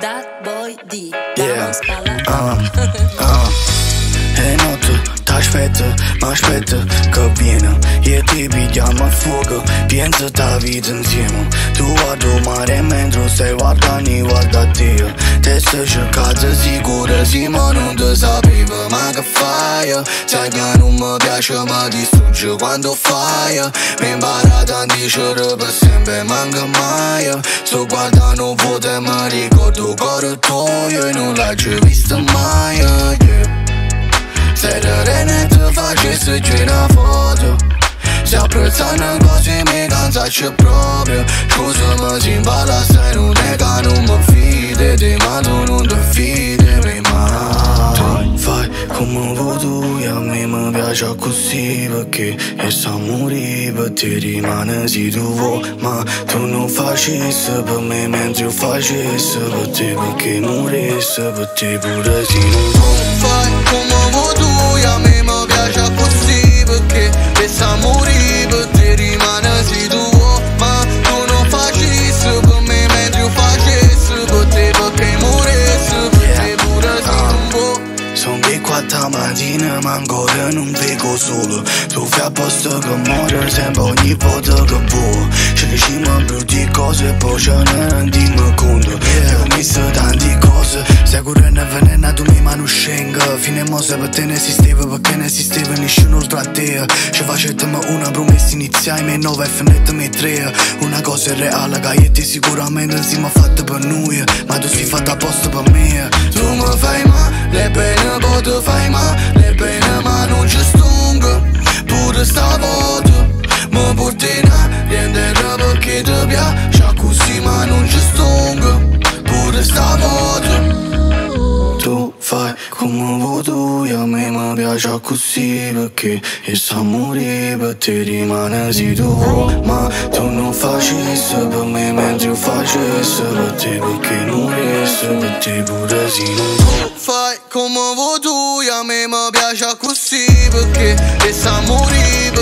Dat boy D. Yeah. Uh, uh. Hej notă, taci fetă, m-aș fetă Că vine, e tipi, mă fugă Piență ta vid insieme Tu adu mare mentru Sei guarda ni guarda Dio Te să jucați sigură Zi mă nu dă sapivă Maga faia Sai că nu mă bea și mă distruge Quando faia Mi imparata a dicere per sempre Manca mai Sto guardando vuote ma ricordo cuore tuo E non l'hai già vista mai yeah. Serere te face să gira foto Se apprezza negozii mi cansaci proprio Scusami se impara stai non è che non mi fide Di ma mão voodoo Ya me man bia ja ku siva Ke e sa muriba Teri mana vo Ma tu não faz isso Ba me man tu faz isso Ba te ba ke isso Ba te bura zidu qui quattro mattina ma ancora non vedo solo Tu fai apposta che muore sempre ogni volta che vuoi Ci diciamo brutte cose e poi ce ne rendiamo conto Ti ho messo tante cose Sicuro ne avvelenato mi ma non scenga Fine mo se per te nesisteve esisteva ke nesisteve esisteva shënë ultra teja Që ci të më una bru me si një tjaj Me nove fëne të me treja Una kose reala ka jeti siguramente Si më fatta per noi. Ma tu si fatta apposta per me. Tu mi fai ma le pene po fai ma Le pene ma nuk që stungë Purë sta botë porti burtina, niente rëbë këtë bja Shaku così ma non që stungë Purë sta botë come vuoi tu a me mi piace così perché e sa morire per te rimane se tu ma tu non facessi per me mentre io facessi per te perché morissi per te pure non vuoi fai come vuoi tu a me mi piace così perché pensa a morire per